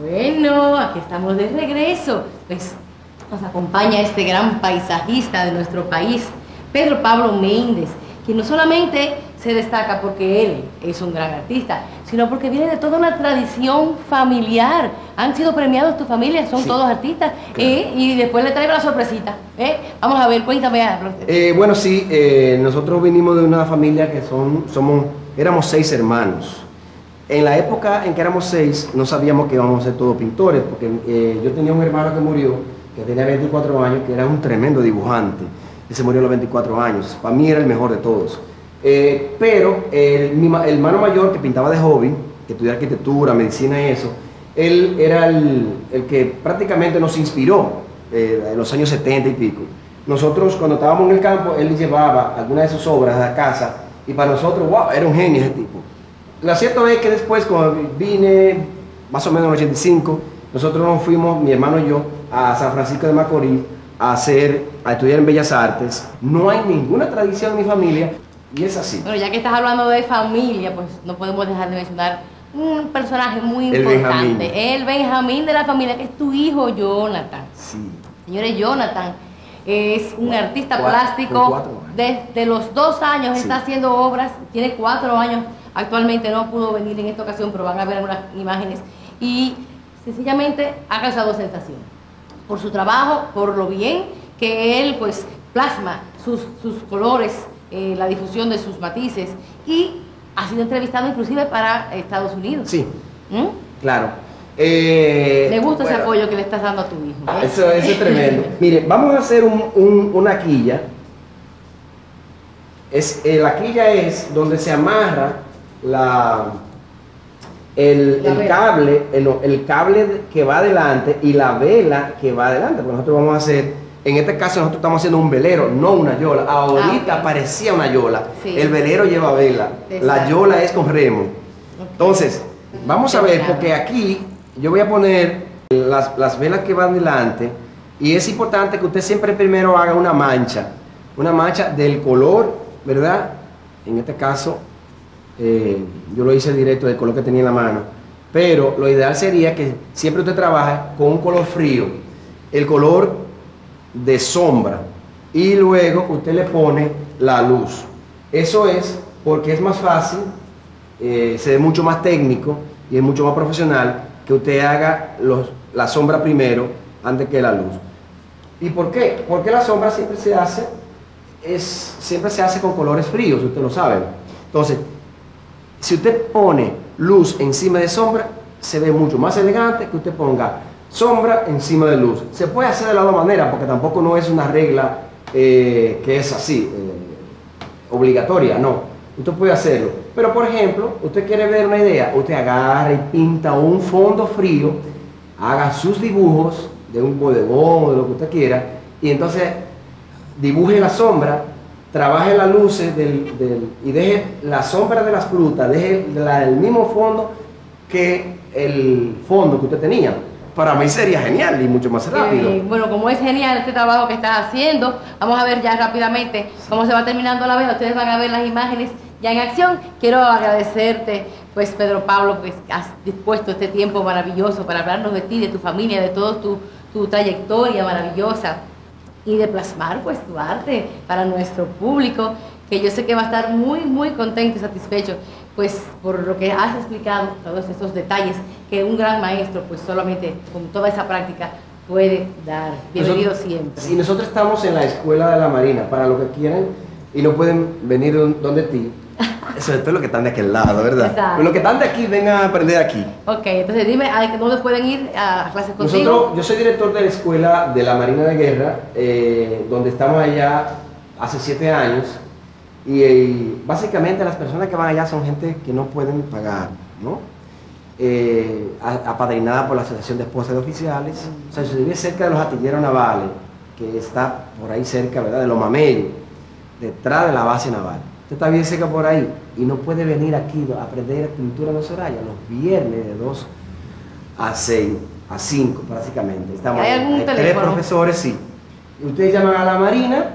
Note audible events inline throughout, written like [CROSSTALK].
Bueno, aquí estamos de regreso. Pues nos acompaña este gran paisajista de nuestro país, Pedro Pablo Méndez, que no solamente se destaca porque él es un gran artista, sino porque viene de toda una tradición familiar. Han sido premiados tu familia, son Sí. todos artistas. Claro. Eh, y después le traigo la sorpresita. ¿eh? Vamos a ver, cuéntame. Eh, bueno, sí, eh, nosotros vinimos de una familia que son, somos, éramos seis hermanos. En la época en que éramos seis, no sabíamos que íbamos a ser todos pintores, porque eh, yo tenía un hermano que murió, que tenía 24 años, que era un tremendo dibujante, y se murió a los 24 años. Para mí era el mejor de todos. Eh, pero el, mi hermano mayor, que pintaba de hobby, que estudiaba arquitectura, medicina y eso, él era el, el que prácticamente nos inspiró eh, en los años 70 y pico. Nosotros cuando estábamos en el campo, él llevaba algunas de sus obras a la casa y para nosotros, wow, era un genio ese tipo. Lo cierto es que después, cuando vine, más o menos en el 85, nosotros nos fuimos, mi hermano y yo, a San Francisco de Macorís a, hacer, a estudiar en Bellas Artes. No hay ninguna tradición en mi familia y es así. Bueno, ya que estás hablando de familia, pues no podemos dejar de mencionar un personaje muy El importante. Benjamín. El Benjamín de la familia, que es tu hijo Jonathan. Sí. Señores, Jonathan es un Cuatro- artista cuatro- plástico. Desde los dos años Sí. está haciendo obras, tiene cuatro años. Actualmente no pudo venir en esta ocasión, pero van a ver algunas imágenes. Y sencillamente ha causado sensación. Por su trabajo, por lo bien que él pues plasma sus, sus colores, eh, la difusión de sus matices. Y ha sido entrevistado inclusive para Estados Unidos. Sí, ¿Mm? claro. Eh, Me gusta ese apoyo que le estás dando a tu hijo. ¿eh? Eso, eso es tremendo. [LAUGHS] Mire, vamos a hacer un- un- una quilla. Es, eh, la quilla es donde se amarra la, el, La el cable, el, el cable que va adelante y la vela que va adelante. Porque nosotros vamos a hacer, en este caso nosotros estamos haciendo un velero, no una yola. Ahorita Ah, parecía una yola. Sí. El velero lleva vela. La yola es con remo. Entonces, vamos a ver, porque aquí yo voy a poner las, las velas que van delante y es importante que usted siempre primero haga una mancha, una mancha del color, ¿verdad? En este caso, eh, yo lo hice directo del color que tenía en la mano, pero lo ideal sería que siempre usted trabaje con un color frío, el color de sombra, y luego usted le pone la luz. Eso es porque es más fácil eh, se ve mucho más técnico y es mucho más profesional que usted haga la sombra primero antes que la luz. ¿Y por qué? Porque la sombra siempre se hace, es, siempre se hace con colores fríos, usted lo sabe. Entonces, si usted pone luz encima de sombra, se ve mucho más elegante que usted ponga sombra encima de luz. Se puede hacer de la otra manera, porque tampoco no es una regla eh, que es así, eh, obligatoria, no. Usted puede hacerlo. Pero, por ejemplo, usted quiere ver una idea, usted agarra y pinta un fondo frío, haga sus dibujos de un bodegón o de lo que usted quiera, y entonces dibuje la sombra, trabaje las luces del, del- y deje la sombra de las frutas, deje la- el mismo fondo que el fondo que usted tenía. Para mí sería genial y mucho más rápido. Bueno, como es genial este trabajo que estás haciendo, vamos a ver ya rápidamente cómo se va terminando la vela. Ustedes van a ver las imágenes ya en acción. Quiero agradecerte, pues Pedro Pablo, pues que has dispuesto este tiempo maravilloso para hablarnos de ti, de tu familia, de toda tu, tu trayectoria maravillosa y de plasmar pues tu arte para nuestro público, que yo sé que va a estar muy, muy contento y satisfecho, pues por lo que has explicado, todos estos detalles que un gran maestro pues solamente con toda esa práctica puede dar. Bienvenido Nosotros- siempre. Sí, nosotros estamos en la Escuela de la Marina, para los que quieran y no pueden venir don- donde ti. Sobre todo los que están de aquel lado, ¿verdad? Exacto. Pero los que están de aquí, vengan a aprender aquí. Ok, entonces dime, ¿a dónde pueden ir a clases contigo? Nosotros, yo soy director de la Escuela de la Marina de Guerra, eh, donde estamos allá hace siete años. Y, eh, básicamente las personas que van allá son gente que no pueden pagar, ¿no? Eh, apadrinada por la Asociación de Esposas de Oficiales. O sea, se vive cerca de los artilleros navales, que está por ahí cerca, ¿verdad? De los mamellos, detrás de la base naval. Usted está bien cerca por ahí y no puede venir aquí a aprender pintura no Soraya los viernes de 2 a 6, a 5 básicamente. Estamos ¿Hay algún tres profesores, sí. Y Ustedes llaman a la Marina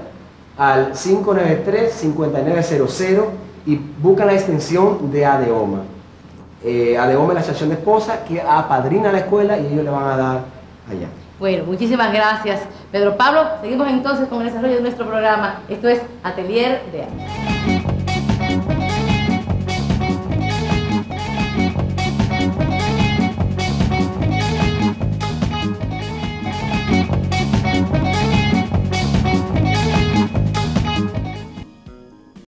al 593-5900 y buscan la extensión de ADEOMA. eh, Adeome la Asociación de Esposas, que apadrina la escuela y ellos le van a dar allá. Bueno, muchísimas gracias, Pedro Pablo. Seguimos entonces con el desarrollo de nuestro programa. Esto es Atelier de Arte.